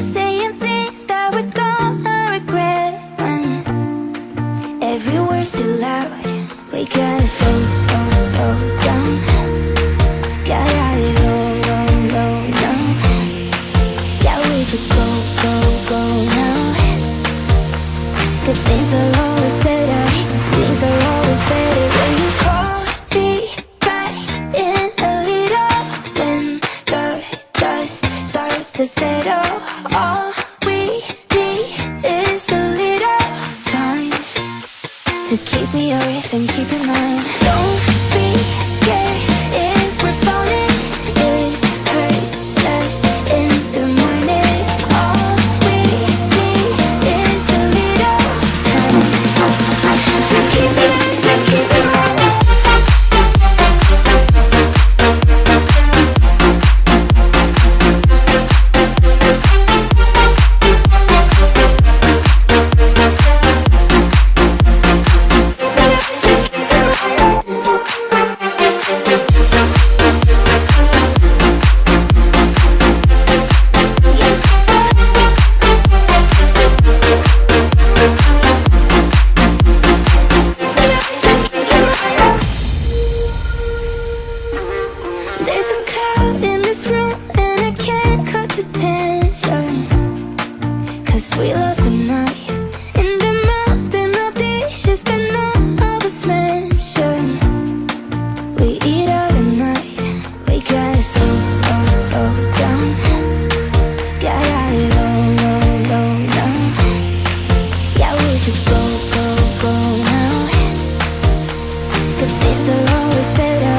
saying things Cause things are always better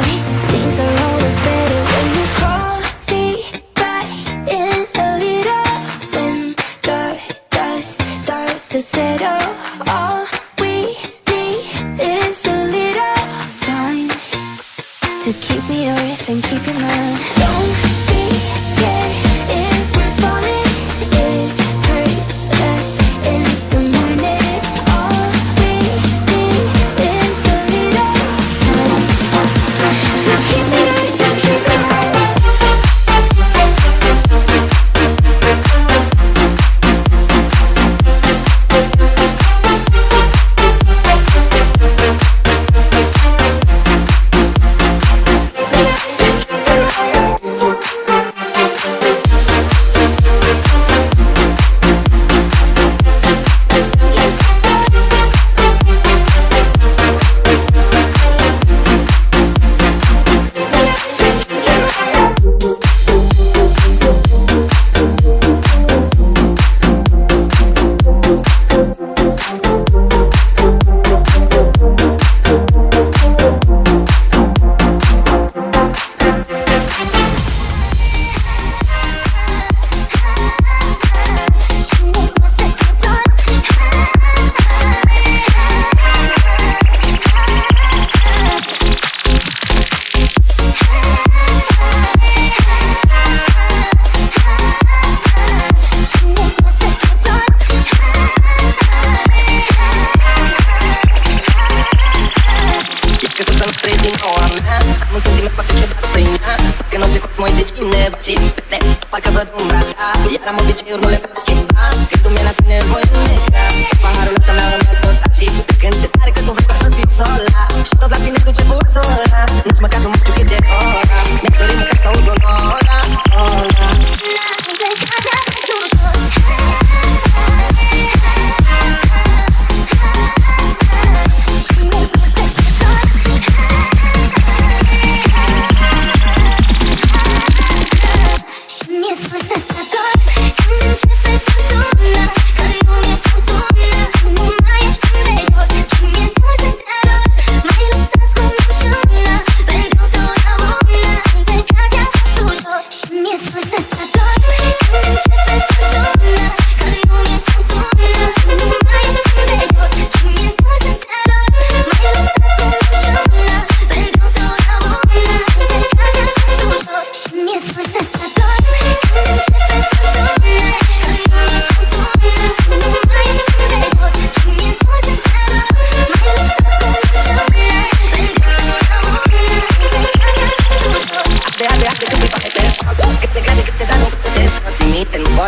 Fiera mo che c'è un ruolo caschi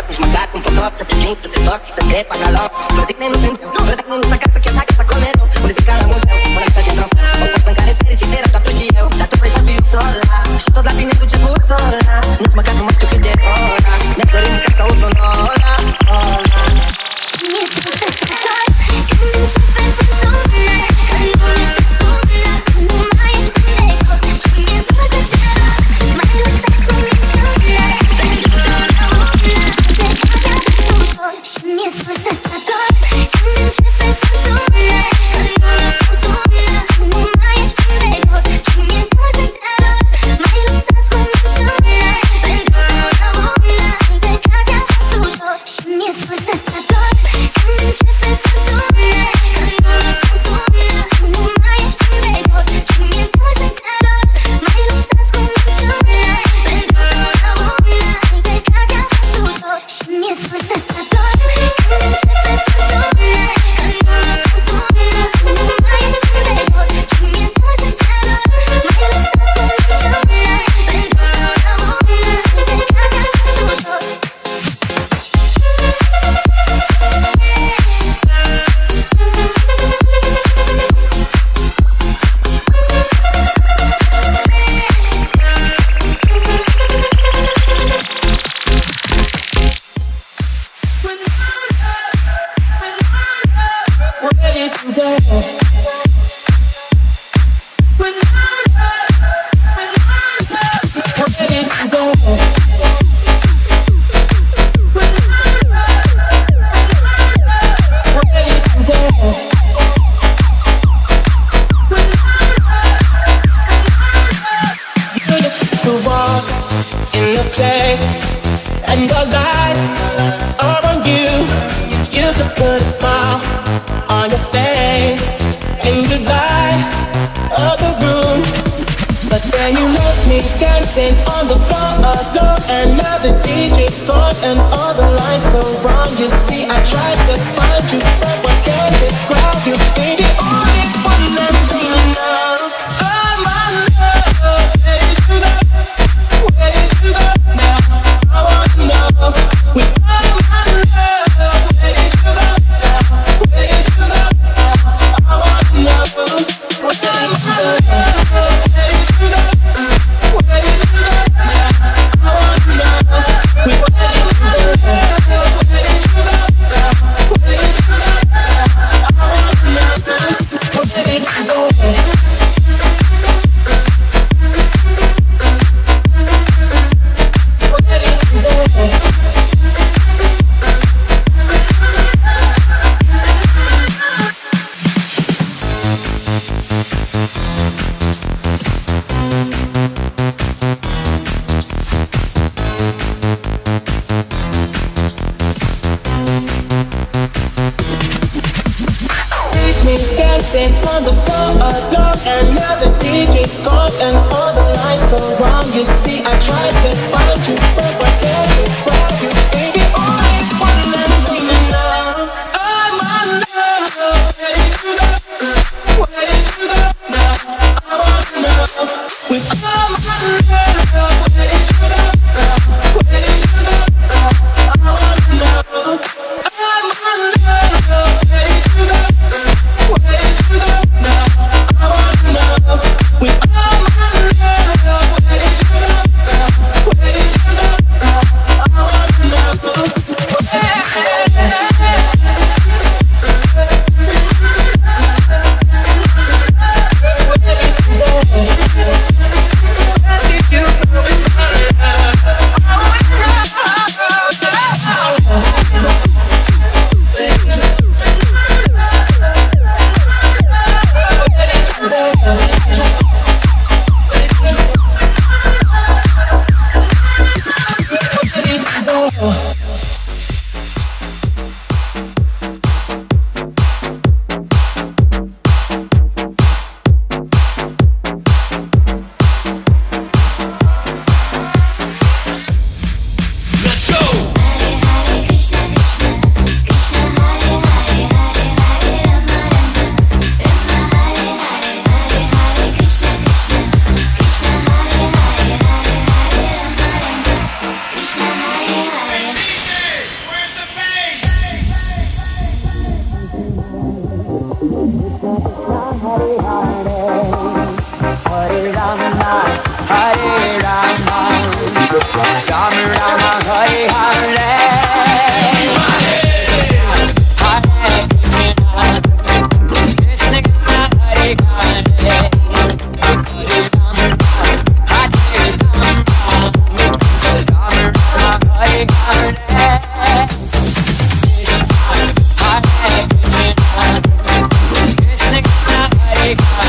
Ich mag Garten von Tod, seit ich ging zu der Stock, Gräb an der Lock. Würde ich nehmen Sinn, würde ich nehmen, sag Katze, and your lies are on you. You could put a smile on your face and you lie of the room. But when you left me dancing on the floor alone, another DJ's gone and all the lines so wrong. You see, I tried to find you, but was can't describe you. Hare Rama, Rama Rama, Hare Hare. make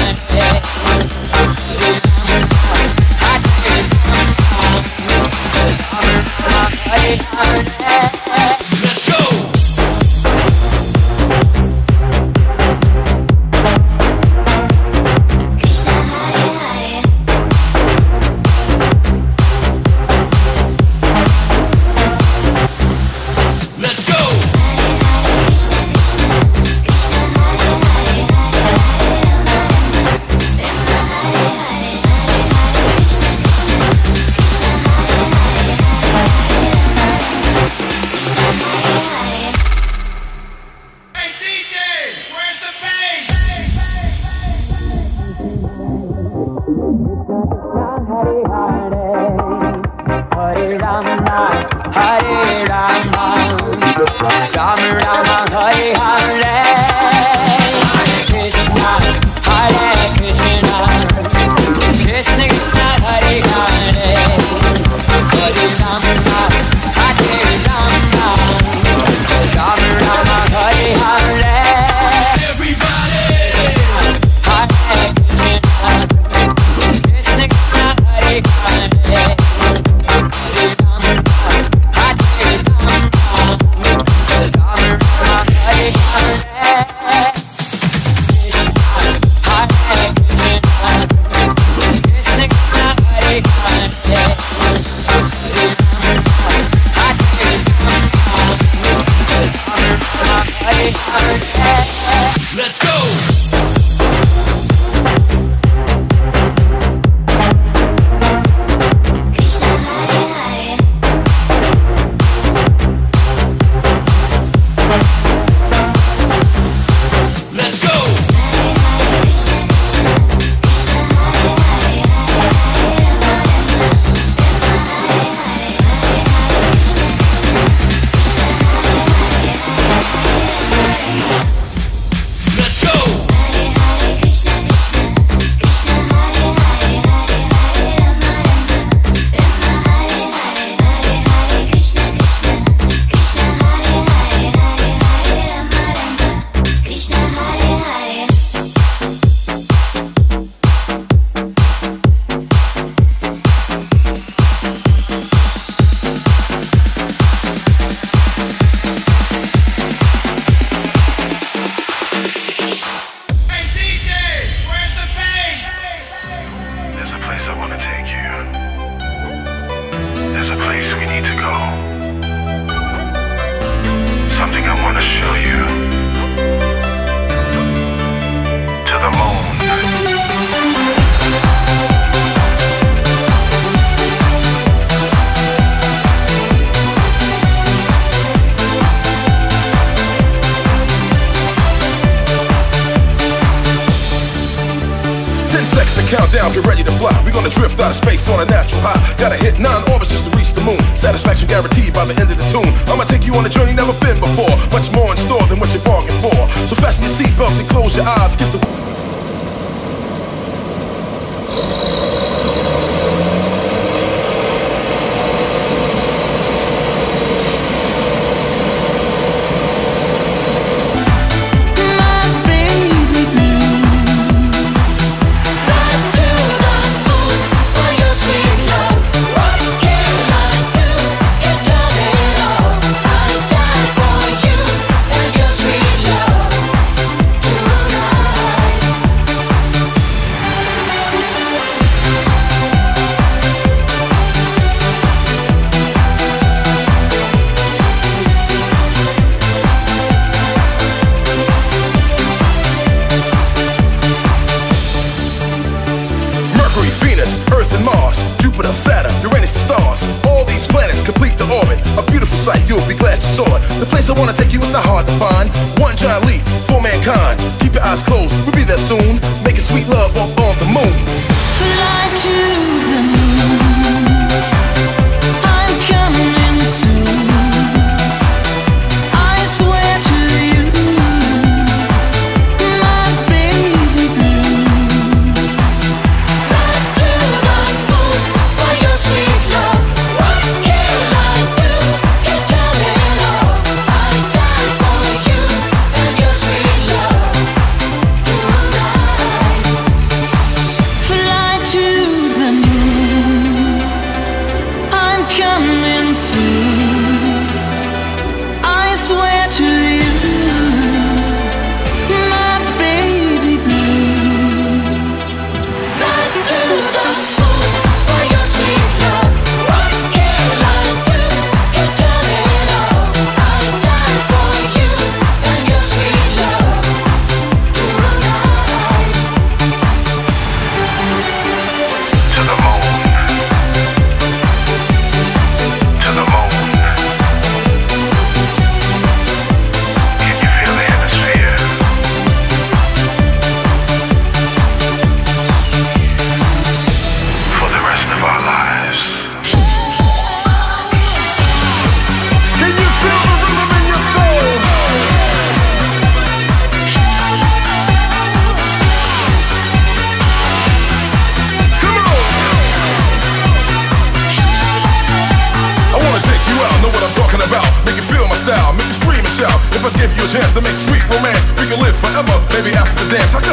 countdown, get ready to fly. We gonna drift out of space on a natural high. Gotta hit nine orbits just to reach the moon. Satisfaction guaranteed by the end of the tune. I'ma take you on a journey never been before. Much more in store than what you bargained for. So fasten your seatbelts and close your eyes. The sight, you'll be glad you saw it. The place I wanna take you is not hard to find. One giant leap for mankind. Keep your eyes closed,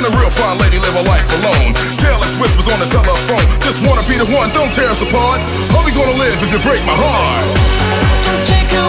a real fine lady live a life alone? Careless whispers on the telephone. Just wanna be the one, don't tear us apart. How we gonna live if you break my heart.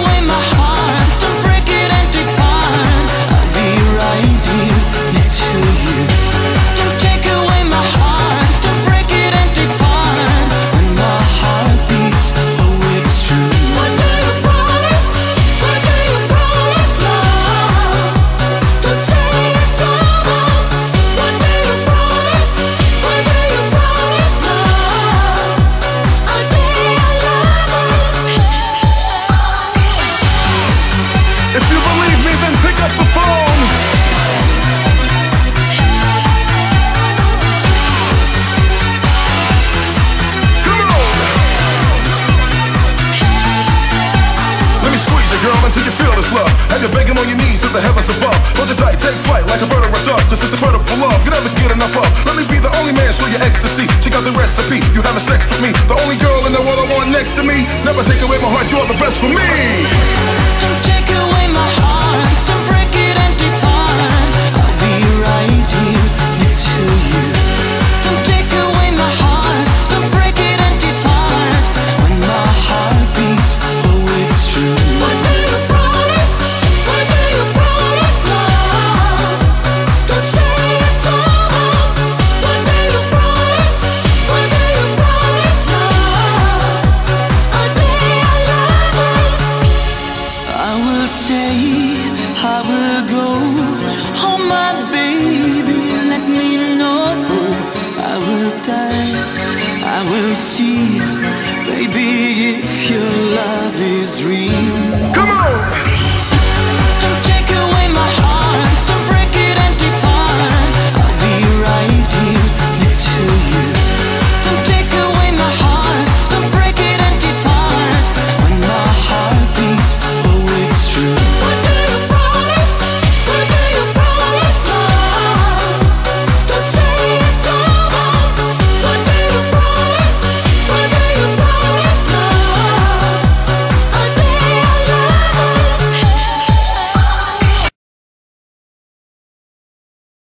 Like a bird or a dove. Cause it's incredible love, you never get enough of. Let me be the only man, show you ecstasy. Check out the recipe, you having sex with me. The only girl in the world I want next to me. Never take away my heart, you're the best for me. Don't take away my heart. Will see,